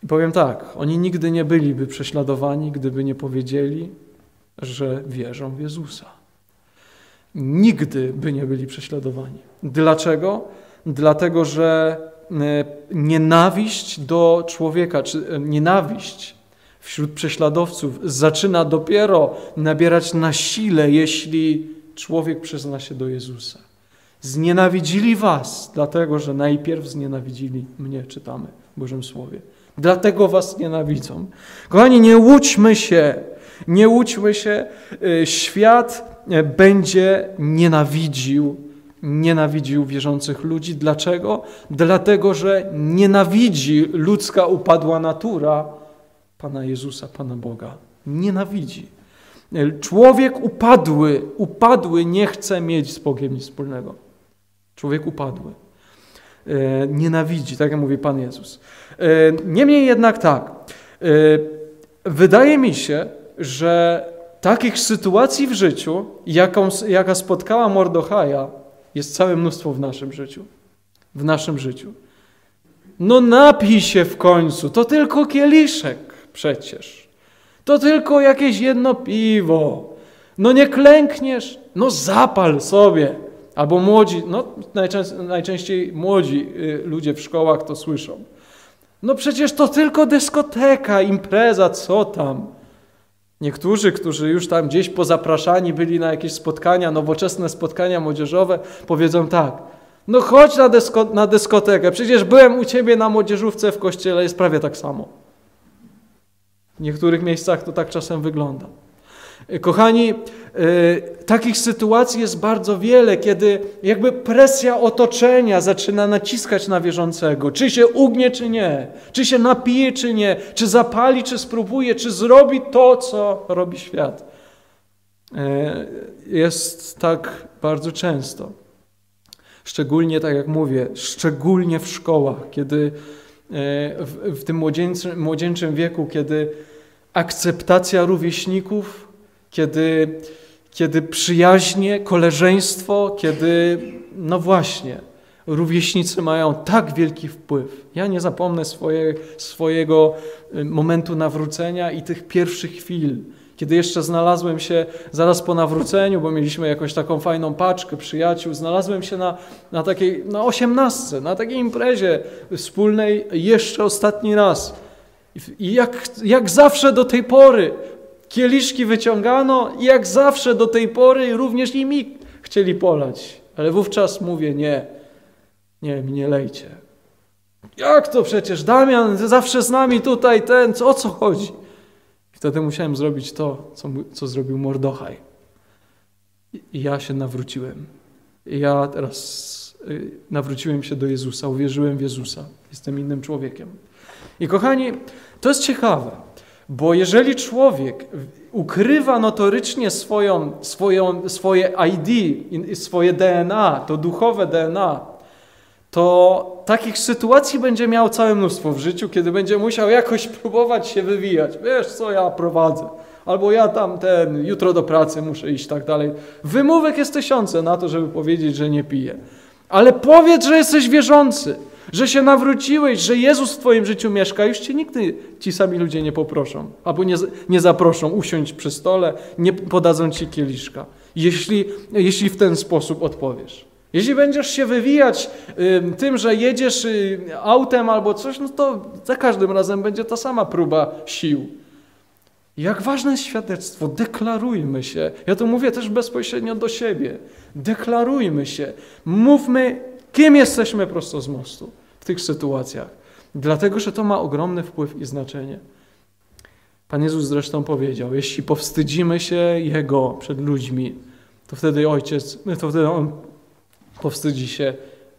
I powiem tak, oni nigdy nie byliby prześladowani, gdyby nie powiedzieli, że wierzą w Jezusa. Nigdy by nie byli prześladowani. Dlaczego? Dlatego, że e, nienawiść do człowieka, czy nienawiść wśród prześladowców zaczyna dopiero nabierać na sile, jeśli człowiek przyzna się do Jezusa. Znienawidzili was, dlatego że najpierw znienawidzili mnie, czytamy w Bożym Słowie. Dlatego was nienawidzą. Kochani, nie łudźmy się, nie łudźmy się. Y, świat y, będzie nienawidził, nienawidził wierzących ludzi. Dlaczego? Dlatego, że nienawidzi ludzka upadła natura Pana Jezusa, Pana Boga. Nienawidzi. Człowiek upadły, upadły nie chce mieć z Bogiem nic wspólnego. Człowiek upadły. Nienawidzi, tak jak mówi Pan Jezus. Niemniej jednak tak. Wydaje mi się, że takich sytuacji w życiu, jaką, jaka spotkała Mordochaja, jest całe mnóstwo w naszym życiu. W naszym życiu. No napij się w końcu, to tylko kieliszek przecież. To tylko jakieś jedno piwo. No nie klękniesz, no zapal sobie. Albo młodzi, no najczęściej, najczęściej młodzi y, ludzie w szkołach to słyszą. No przecież to tylko dyskoteka, impreza, co tam. Niektórzy, którzy już tam gdzieś pozapraszani byli na jakieś spotkania, nowoczesne spotkania młodzieżowe, powiedzą tak: No chodź na, dysko, na dyskotekę, przecież byłem u ciebie na młodzieżówce w kościele, jest prawie tak samo. W niektórych miejscach to tak czasem wygląda. Kochani, y, takich sytuacji jest bardzo wiele, kiedy jakby presja otoczenia zaczyna naciskać na wierzącego. Czy się ugnie, czy nie. Czy się napije, czy nie. Czy zapali, czy spróbuje. Czy zrobi to, co robi świat. Y, jest tak bardzo często. Szczególnie, tak jak mówię, szczególnie w szkołach, kiedy w, w tym młodzieńczym, młodzieńczym wieku, kiedy akceptacja rówieśników kiedy, kiedy przyjaźnie, koleżeństwo, kiedy, no właśnie, rówieśnicy mają tak wielki wpływ. Ja nie zapomnę swoje, swojego y, momentu nawrócenia i tych pierwszych chwil, kiedy jeszcze znalazłem się zaraz po nawróceniu, bo mieliśmy jakąś taką fajną paczkę przyjaciół, znalazłem się na, na takiej, na osiemnastce, na takiej imprezie wspólnej jeszcze ostatni raz. I jak, jak zawsze do tej pory Kieliszki wyciągano i jak zawsze do tej pory również i mi chcieli polać. Ale wówczas mówię nie, nie, mi nie lejcie. Jak to przecież, Damian, zawsze z nami tutaj, ten, o co chodzi? Wtedy musiałem zrobić to, co, co zrobił Mordochaj. I ja się nawróciłem. I ja teraz y, nawróciłem się do Jezusa, uwierzyłem w Jezusa. Jestem innym człowiekiem. I kochani, to jest ciekawe. Bo jeżeli człowiek ukrywa notorycznie swoją, swoją, swoje ID, swoje DNA, to duchowe DNA, to takich sytuacji będzie miał całe mnóstwo w życiu, kiedy będzie musiał jakoś próbować się wywijać. Wiesz co, ja prowadzę. Albo ja tam ten, jutro do pracy muszę iść, tak dalej. Wymówek jest tysiące na to, żeby powiedzieć, że nie piję. Ale powiedz, że jesteś wierzący że się nawróciłeś, że Jezus w Twoim życiu mieszka, już Cię nigdy ci sami ludzie nie poproszą, albo nie, nie zaproszą usiąść przy stole, nie podadzą Ci kieliszka, jeśli, jeśli w ten sposób odpowiesz. Jeśli będziesz się wywijać tym, że jedziesz y, autem albo coś, no to za każdym razem będzie ta sama próba sił. Jak ważne jest świadectwo, deklarujmy się. Ja to mówię też bezpośrednio do siebie. Deklarujmy się. Mówmy Kim jesteśmy prosto z mostu w tych sytuacjach? Dlatego, że to ma ogromny wpływ i znaczenie. Pan Jezus zresztą powiedział: Jeśli powstydzimy się Jego przed ludźmi, to wtedy Ojciec, to wtedy On powstydzi się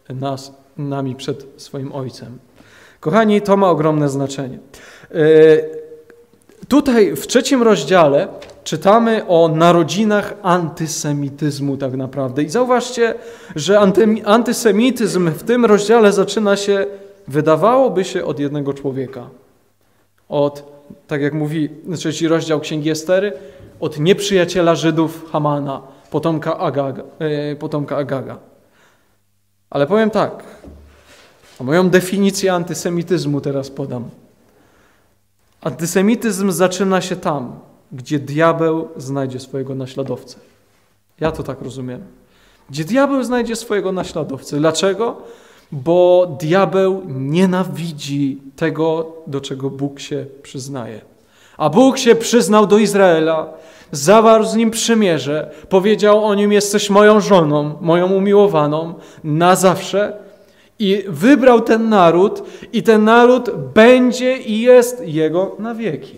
nas, nami przed swoim Ojcem. Kochani, to ma ogromne znaczenie. E, tutaj w trzecim rozdziale czytamy o narodzinach antysemityzmu tak naprawdę. I zauważcie, że antysemityzm w tym rozdziale zaczyna się, wydawałoby się, od jednego człowieka. od, tak jak mówi trzeci rozdział Księgi Estery, od nieprzyjaciela Żydów Hamana, potomka Agaga. E, potomka Agaga. Ale powiem tak, moją definicję antysemityzmu teraz podam. Antysemityzm zaczyna się tam, gdzie diabeł znajdzie swojego naśladowcę. Ja to tak rozumiem. Gdzie diabeł znajdzie swojego naśladowcę. Dlaczego? Bo diabeł nienawidzi tego, do czego Bóg się przyznaje. A Bóg się przyznał do Izraela, zawarł z nim przymierze, powiedział o nim: Jesteś moją żoną, moją umiłowaną na zawsze. I wybrał ten naród, i ten naród będzie i jest jego na wieki.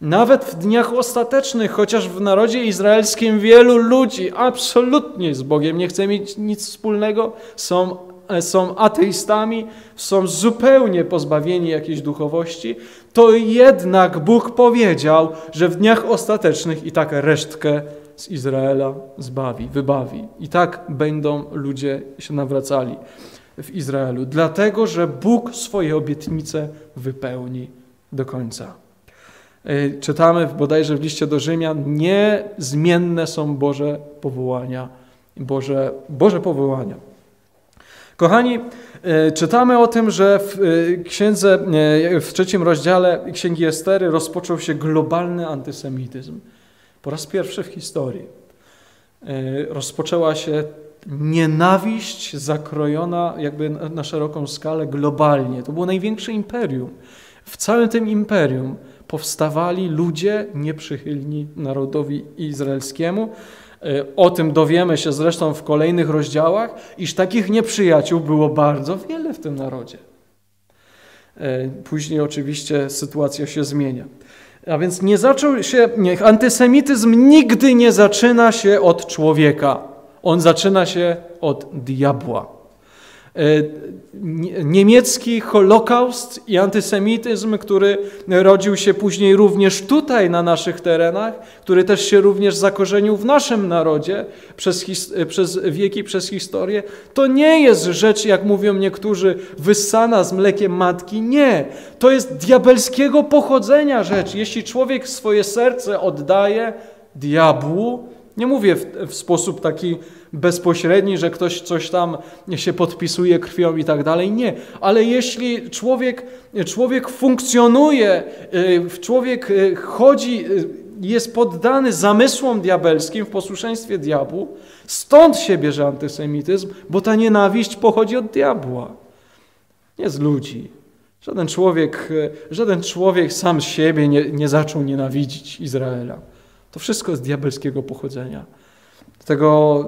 Nawet w dniach ostatecznych, chociaż w narodzie izraelskim wielu ludzi absolutnie z Bogiem nie chce mieć nic wspólnego, są, są ateistami, są zupełnie pozbawieni jakiejś duchowości, to jednak Bóg powiedział, że w dniach ostatecznych i tak resztkę z Izraela zbawi, wybawi. I tak będą ludzie się nawracali w Izraelu, dlatego że Bóg swoje obietnice wypełni do końca. Y, czytamy bodajże w liście do Rzymian, niezmienne są Boże powołania, Boże, Boże powołania. Kochani, y, czytamy o tym, że w y, księdze, w trzecim rozdziale Księgi Estery rozpoczął się globalny antysemityzm. Po raz pierwszy w historii. Rozpoczęła się nienawiść zakrojona jakby na szeroką skalę globalnie. To było największe imperium. W całym tym imperium powstawali ludzie nieprzychylni narodowi izraelskiemu. E, o tym dowiemy się zresztą w kolejnych rozdziałach, iż takich nieprzyjaciół było bardzo wiele w tym narodzie. E, później oczywiście sytuacja się zmienia. A więc nie zaczął się, niech antysemityzm nigdy nie zaczyna się od człowieka. On zaczyna się od diabła. E, niemiecki Holokaust i antysemityzm, który rodził się później również tutaj na naszych terenach, który też się również zakorzenił w naszym narodzie przez, przez wieki, przez historię, to nie jest rzecz, jak mówią niektórzy, wyssana z mlekiem matki. Nie, to jest diabelskiego pochodzenia rzecz. Jeśli człowiek swoje serce oddaje diabłu, nie mówię w, w sposób taki bezpośredni, że ktoś coś tam się podpisuje krwią i tak dalej. Nie, ale jeśli człowiek, człowiek funkcjonuje, y, człowiek y, chodzi, y, jest poddany zamysłom diabelskim w posłuszeństwie diabłu, stąd się bierze antysemityzm, bo ta nienawiść pochodzi od diabła, nie z ludzi. Żaden człowiek, żaden człowiek sam siebie nie, nie zaczął nienawidzić Izraela. To wszystko jest diabelskiego pochodzenia. Dlatego,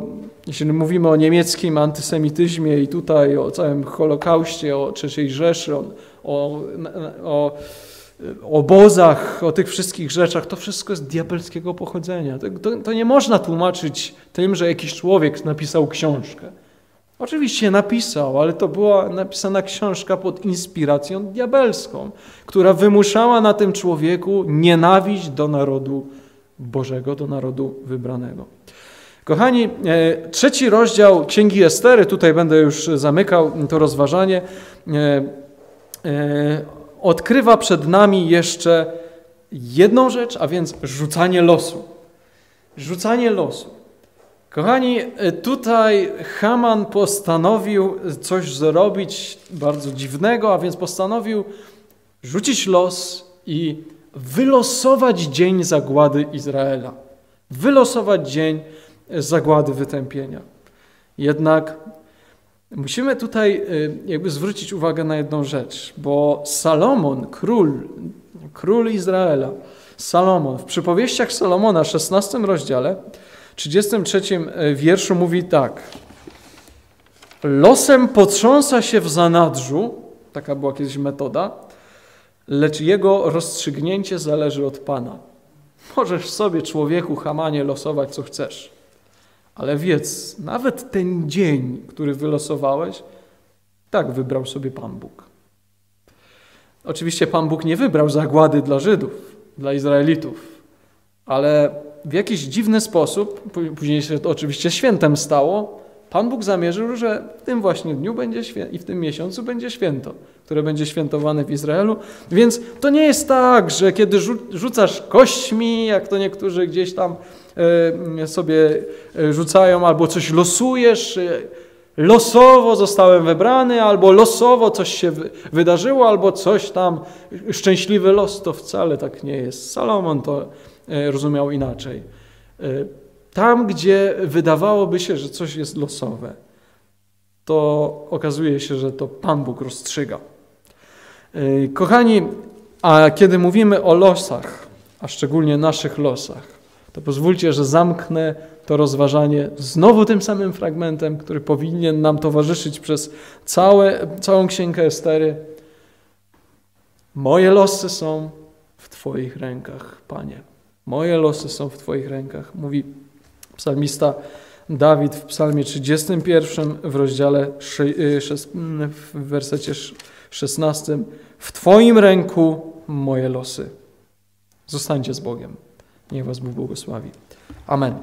jeśli mówimy o niemieckim antysemityzmie i tutaj o całym Holokauście, o III Rzeszy, o, o, o obozach, o tych wszystkich rzeczach, to wszystko jest diabelskiego pochodzenia. To, to, to, nie można tłumaczyć tym, że jakiś człowiek napisał książkę. Oczywiście napisał, ale to była napisana książka pod inspiracją diabelską, która wymuszała na tym człowieku nienawiść do narodu Bożego, do narodu wybranego. Kochani, e, trzeci rozdział Księgi Estery, tutaj będę już zamykał to rozważanie, e, e, odkrywa przed nami jeszcze jedną rzecz, a więc rzucanie losu. Rzucanie losu. Kochani, tutaj Haman postanowił coś zrobić bardzo dziwnego, a więc postanowił rzucić los i wylosować dzień zagłady Izraela. Wylosować dzień zagłady, wytępienia. Jednak musimy tutaj y, jakby zwrócić uwagę na jedną rzecz, bo Salomon, król, król Izraela, Salomon, w przypowieściach Salomona, 16 rozdziale, 33 y, wierszu mówi tak. Losem potrząsa się w zanadrzu, taka była kiedyś metoda, lecz jego rozstrzygnięcie zależy od Pana. Możesz sobie, człowieku, Hamanie, losować, co chcesz. Ale wiedz, nawet ten dzień, który wylosowałeś, tak wybrał sobie Pan Bóg. Oczywiście Pan Bóg nie wybrał zagłady dla Żydów, dla Izraelitów, ale w jakiś dziwny sposób, później się to oczywiście świętem stało, Pan Bóg zamierzył, że w tym właśnie dniu będzie świę- i w tym miesiącu będzie święto, które będzie świętowane w Izraelu. Więc to nie jest tak, że kiedy rzu- rzucasz kośćmi, jak to niektórzy gdzieś tam e, sobie e, rzucają, albo coś losujesz, e, losowo zostałem wybrany, albo losowo coś się wy- wydarzyło, albo coś tam, szczęśliwy los, to wcale tak nie jest. Salomon to rozumiał inaczej. Tam, gdzie wydawałoby się, że coś jest losowe, to okazuje się, że to Pan Bóg rozstrzyga. E, Kochani, a kiedy mówimy o losach, a szczególnie naszych losach, to pozwólcie, że zamknę to rozważanie znowu tym samym fragmentem, który powinien nam towarzyszyć przez całe, całą księgę Estery. Moje losy są w Twoich rękach, Panie. Moje losy są w Twoich rękach, mówi psalmista Dawid w psalmie 31 w rozdziale y, szes- w wersecie sz- 16. W Twoim ręku moje losy. Zostańcie z Bogiem. Niech Was Bóg błogosławi. Amen.